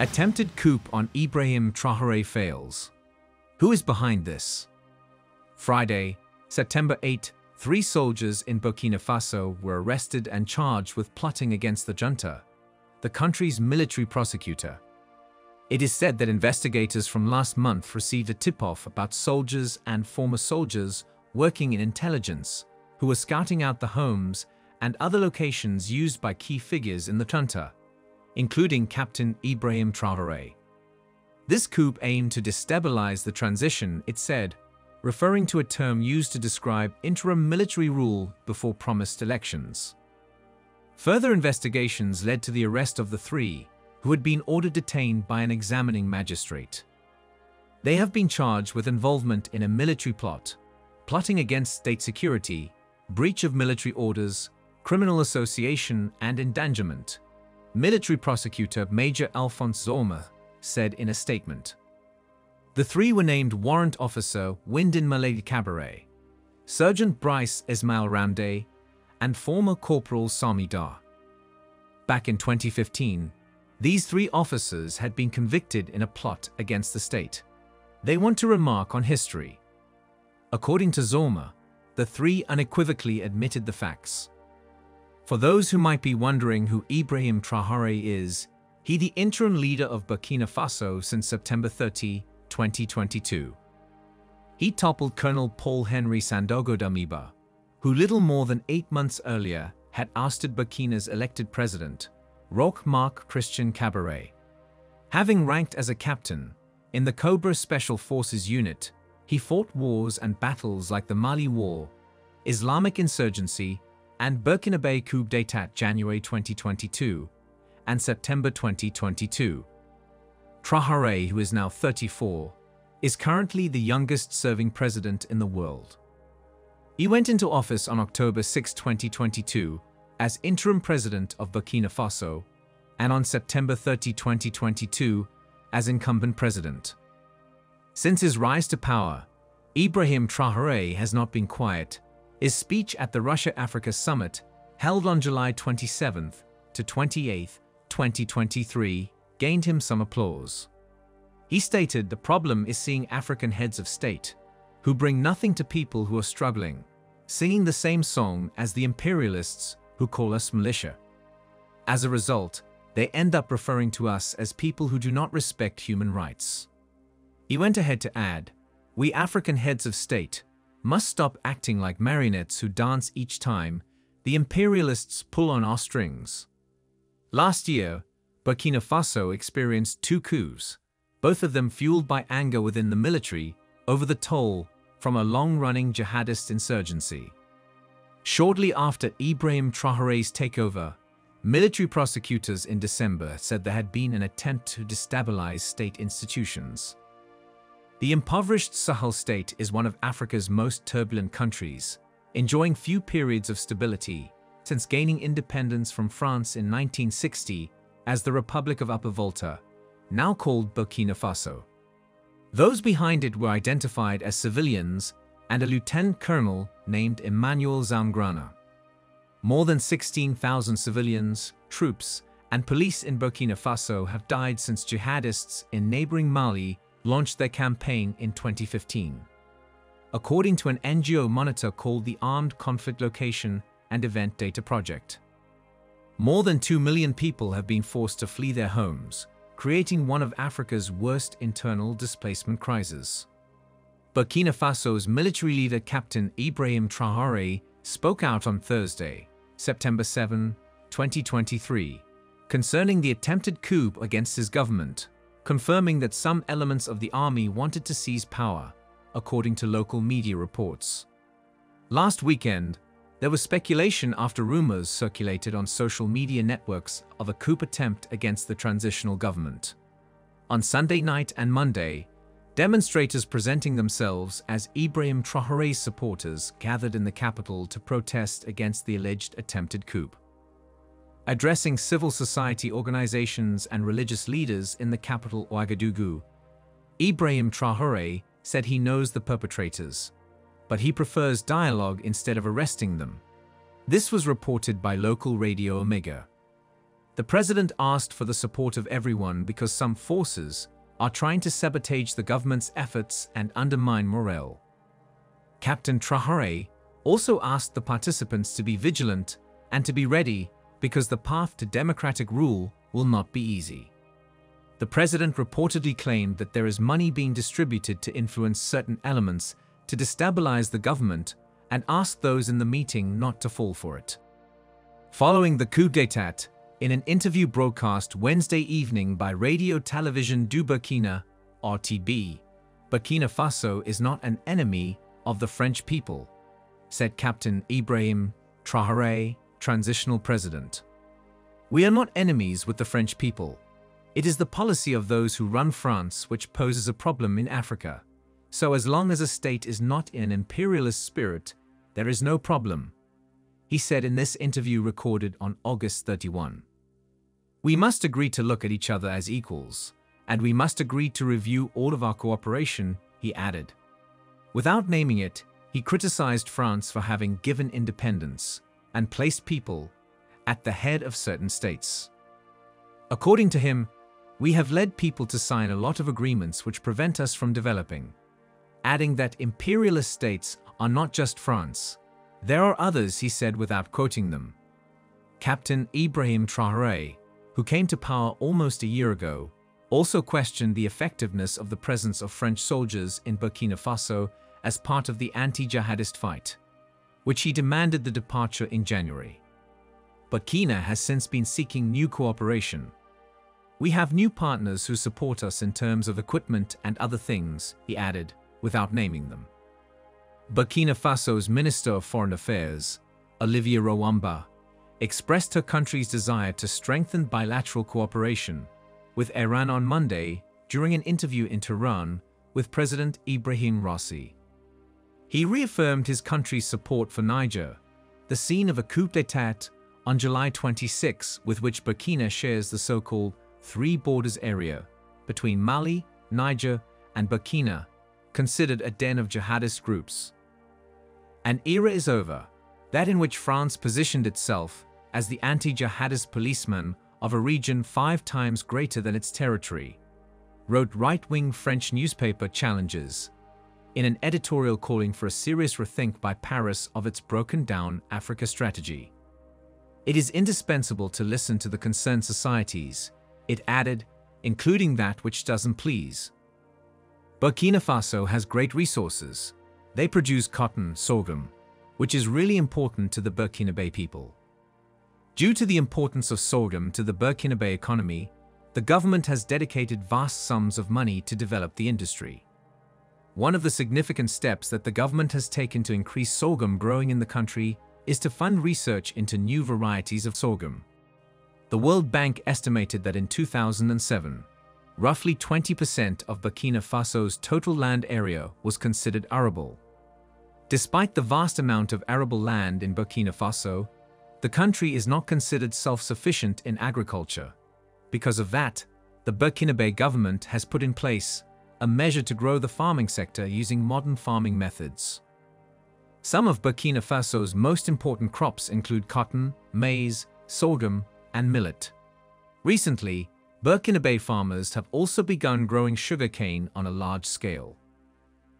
Attempted coup on Ibrahim Traoré fails. Who is behind this? Friday, September 8, three soldiers in Burkina Faso were arrested and charged with plotting against the junta, the country's military prosecutor. It is said that investigators from last month received a tip-off about soldiers and former soldiers working in intelligence who were scouting out the homes and other locations used by key figures in the junta including Captain Ibrahim Traoré. This coup aimed to destabilize the transition, it said, referring to a term used to describe interim military rule before promised elections. Further investigations led to the arrest of the three, who had been ordered detained by an examining magistrate. They have been charged with involvement in a military plot, plotting against state security, breach of military orders, criminal association, and endangerment, Military prosecutor Major Alphonse Zorma said in a statement. The three were named Warrant Officer Windin Malady Kabore, Sergeant Bryce Ismail Ramday, and former Corporal Sami Dar. Back in 2015, these three officers had been convicted in a plot against the state. They want to remark on history. According to Zorma, the three unequivocally admitted the facts. For those who might be wondering who Ibrahim Traoré is, he the interim leader of Burkina Faso since September 30, 2022. He toppled Colonel Paul-Henri Sandaogo Damiba, who little more than eight months earlier had ousted Burkina's elected president, Roch Marc Christian Kabore. Having ranked as a captain in the Cobra Special Forces unit, he fought wars and battles like the Mali War, Islamic insurgency, and Burkina Burkinabe coup d'état January 2022 and September 2022. Traoré, who is now 34, is currently the youngest serving president in the world. He went into office on October 6, 2022 as interim president of Burkina Faso and on September 30, 2022 as incumbent president. Since his rise to power, Ibrahim Traoré has not been quiet his speech at the Russia-Africa Summit, held on July 27 to 28, 2023, gained him some applause. He stated the problem is seeing African heads of state, who bring nothing to people who are struggling, singing the same song as the imperialists who call us militia. As a result, they end up referring to us as people who do not respect human rights. He went ahead to add, we African heads of state must stop acting like marionettes who dance each time the imperialists pull on our strings. Last year, Burkina Faso experienced two coups, both of them fueled by anger within the military over the toll from a long-running jihadist insurgency. Shortly after Ibrahim Traoré's takeover, military prosecutors in December said there had been an attempt to destabilize state institutions. The impoverished Sahel state is one of Africa's most turbulent countries, enjoying few periods of stability since gaining independence from France in 1960 as the Republic of Upper Volta, now called Burkina Faso. Those behind it were identified as civilians and a lieutenant colonel named Emmanuel Zoungrana. More than 16,000 civilians, troops, and police in Burkina Faso have died since jihadists in neighboring Mali launched their campaign in 2015. According to an NGO monitor called the Armed Conflict Location and Event Data Project. More than 2 million people have been forced to flee their homes, creating one of Africa's worst internal displacement crises. Burkina Faso's military leader Captain Ibrahim Traoré spoke out on Thursday, September 7, 2023, concerning the attempted coup against his government confirming that some elements of the army wanted to seize power, according to local media reports. Last weekend, there was speculation after rumors circulated on social media networks of a coup attempt against the transitional government. On Sunday night and Monday, demonstrators presenting themselves as Ibrahim Traoré's supporters gathered in the capital to protest against the alleged attempted coup addressing civil society organizations and religious leaders in the capital Ouagadougou. Ibrahim Traoré said he knows the perpetrators, but he prefers dialogue instead of arresting them. This was reported by local Radio Omega. The president asked for the support of everyone because some forces are trying to sabotage the government's efforts and undermine morale. Captain Traoré also asked the participants to be vigilant and to be ready because the path to democratic rule will not be easy. The president reportedly claimed that there is money being distributed to influence certain elements to destabilize the government and asked those in the meeting not to fall for it. Following the coup d'état, in an interview broadcast Wednesday evening by Radio Television du Burkina, RTB, Burkina Faso is not an enemy of the French people, said Captain Ibrahim Traoré, transitional president. We are not enemies with the French people. It is the policy of those who run France which poses a problem in Africa. So as long as a state is not in imperialist spirit, there is no problem, he said in this interview recorded on August 31. We must agree to look at each other as equals, and we must agree to review all of our cooperation, he added. Without naming it, he criticized France for having given independence and placed people at the head of certain states. According to him, we have led people to sign a lot of agreements which prevent us from developing, adding that imperialist states are not just France. There are others, he said without quoting them. Captain Ibrahim Traoré, who came to power almost a year ago, also questioned the effectiveness of the presence of French soldiers in Burkina Faso as part of the anti-jihadist fight, which he demanded the departure in January. But Burkina has since been seeking new cooperation. We have new partners who support us in terms of equipment and other things, he added, without naming them. Burkina Faso's Minister of Foreign Affairs, Olivia Rouamba, expressed her country's desire to strengthen bilateral cooperation with Iran on Monday during an interview in Tehran with President Ibrahim Raisi. He reaffirmed his country's support for Niger, the scene of a coup d'état on July 26 with which Burkina shares the so-called Three Borders area between Mali, Niger, and Burkina, considered a den of jihadist groups. An era is over, that in which France positioned itself as the anti-jihadist policeman of a region five times greater than its territory, wrote right-wing French newspaper Challenges in an editorial calling for a serious rethink by Paris of its broken-down Africa strategy. It is indispensable to listen to the concerned societies, it added, including that which doesn't please. Burkina Faso has great resources. They produce cotton, sorghum, which is really important to the Burkina Burkinabe people. Due to the importance of sorghum to the Burkina Burkinabe economy, the government has dedicated vast sums of money to develop the industry. One of the significant steps that the government has taken to increase sorghum growing in the country is to fund research into new varieties of sorghum. The World Bank estimated that in 2007, roughly 20% of Burkina Faso's total land area was considered arable. Despite the vast amount of arable land in Burkina Faso, the country is not considered self-sufficient in agriculture. Because of that, the Burkinabe government has put in place a measure to grow the farming sector using modern farming methods. Some of Burkina Faso's most important crops include cotton, maize, sorghum, and millet. Recently, Burkina Burkinabe farmers have also begun growing sugarcane on a large scale.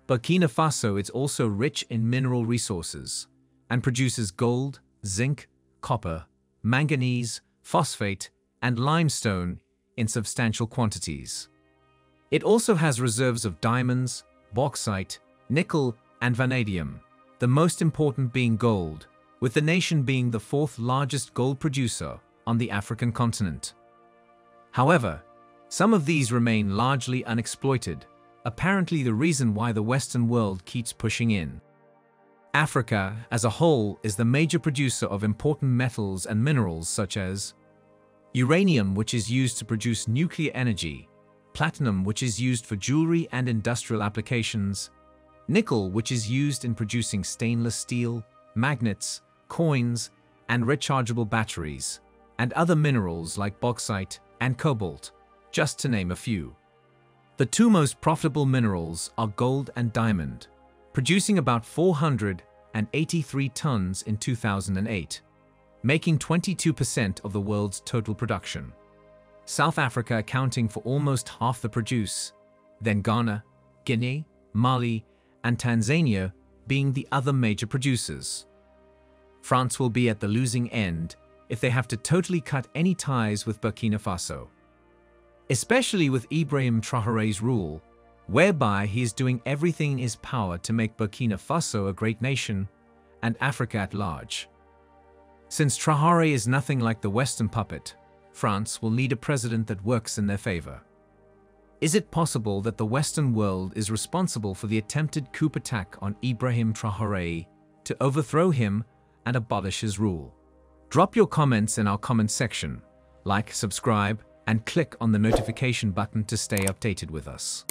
Burkina Faso is also rich in mineral resources and produces gold, zinc, copper, manganese, phosphate, and limestone in substantial quantities. It also has reserves of diamonds, bauxite, nickel, and vanadium, the most important being gold, with the nation being the fourth largest gold producer on the African continent. However, some of these remain largely unexploited, apparently the reason why the Western world keeps pushing in. Africa, as a whole, is the major producer of important metals and minerals such as uranium, which is used to produce nuclear energy, platinum which is used for jewelry and industrial applications, nickel which is used in producing stainless steel, magnets, coins, and rechargeable batteries, and other minerals like bauxite and cobalt, just to name a few. The two most profitable minerals are gold and diamond, producing about 483 tons in 2008. making 22% of the world's total production. South Africa accounting for almost half the produce, then Ghana, Guinea, Mali, and Tanzania being the other major producers. France will be at the losing end if they have to totally cut any ties with Burkina Faso. Especially with Ibrahim Traoré's rule, whereby he is doing everything in his power to make Burkina Faso a great nation and Africa at large. Since Traoré is nothing like the Western puppet, France will need a president that works in their favor. Is it possible that the Western world is responsible for the attempted coup attack on Ibrahim Traoré to overthrow him and abolish his rule? Drop your comments in our comment section, like, subscribe, and click on the notification button to stay updated with us.